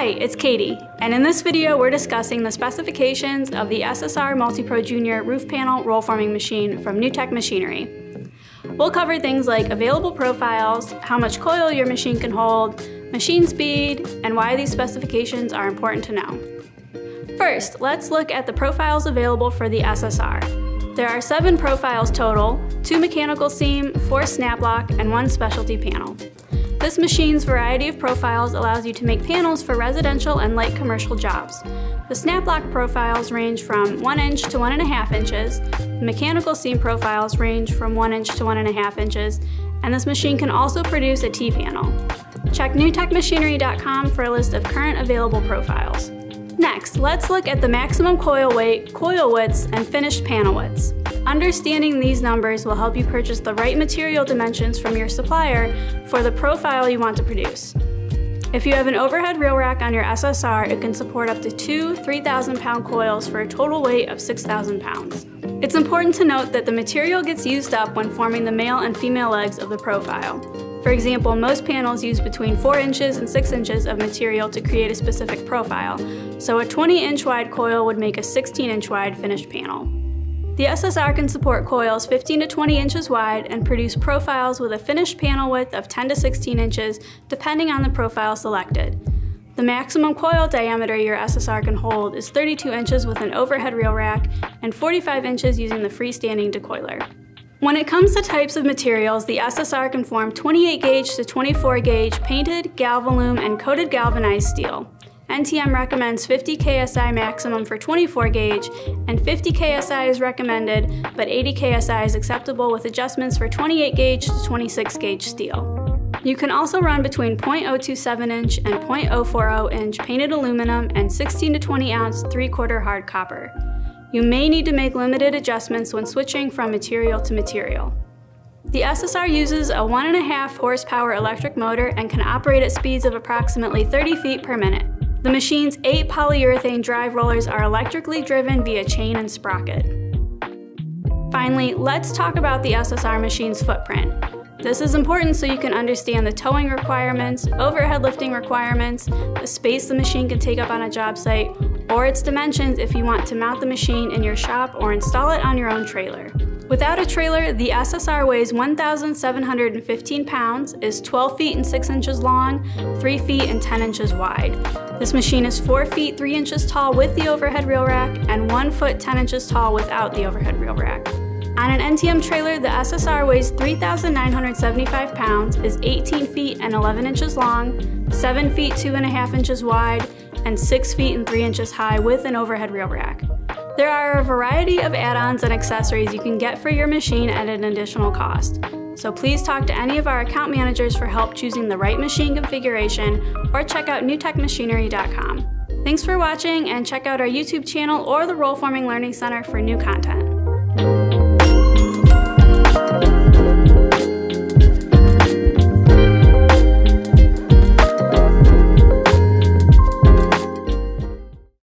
Hi, it's Katie, and in this video we're discussing the specifications of the SSR MultiPro Junior roof panel roll forming machine from New Tech Machinery. We'll cover things like available profiles, how much coil your machine can hold, machine speed, and why these specifications are important to know. First, let's look at the profiles available for the SSR. There are seven profiles total, two mechanical seam, four snap lock, and one specialty panel. This machine's variety of profiles allows you to make panels for residential and light commercial jobs. The snap-lock profiles range from 1 inch to 1.5 inches, the mechanical seam profiles range from 1 inch to 1.5 inches, and this machine can also produce a T-panel. Check newtechmachinery.com for a list of current available profiles. Next, let's look at the maximum coil weight, coil widths, and finished panel widths. Understanding these numbers will help you purchase the right material dimensions from your supplier for the profile you want to produce. If you have an overhead reel rack on your SSR, it can support up to two 3,000 pound coils for a total weight of 6,000 pounds. It's important to note that the material gets used up when forming the male and female legs of the profile. For example, most panels use between 4 inches and 6 inches of material to create a specific profile, so a 20 inch wide coil would make a 16 inch wide finished panel. The SSR can support coils 15 to 20 inches wide and produce profiles with a finished panel width of 10 to 16 inches depending on the profile selected. The maximum coil diameter your SSR can hold is 32 inches with an overhead reel rack and 45 inches using the freestanding decoiler. When it comes to types of materials, the SSR can form 28 gauge to 24 gauge painted, galvalume, and coated galvanized steel. NTM recommends 50 KSI maximum for 24 gauge, and 50 KSI is recommended, but 80 KSI is acceptable with adjustments for 28 gauge to 26 gauge steel. You can also run between 0.027 inch and 0.040 inch painted aluminum and 16 to 20 ounce 3 quarter hard copper. You may need to make limited adjustments when switching from material to material. The SSR uses a 1.5 horsepower electric motor and can operate at speeds of approximately 30 feet per minute. The machine's eight polyurethane drive rollers are electrically driven via chain and sprocket. Finally, let's talk about the SSR machine's footprint. This is important so you can understand the towing requirements, overhead lifting requirements, the space the machine can take up on a job site, or its dimensions if you want to mount the machine in your shop or install it on your own trailer. Without a trailer, the SSR weighs 1,715 pounds, is 12 feet and 6 inches long, 3 feet and 10 inches wide. This machine is 4 feet 3 inches tall with the overhead reel rack and 1 foot 10 inches tall without the overhead reel rack. On an NTM trailer, the SSR weighs 3,975 pounds, is 18 feet and 11 inches long, 7 feet 2.5 inches wide, and 6 feet and 3 inches high with an overhead reel rack. There are a variety of add-ons and accessories you can get for your machine at an additional cost. So please talk to any of our account managers for help choosing the right machine configuration or check out newtechmachinery.com. Thanks for watching and check out our YouTube channel or the Roll Forming Learning Center for new content.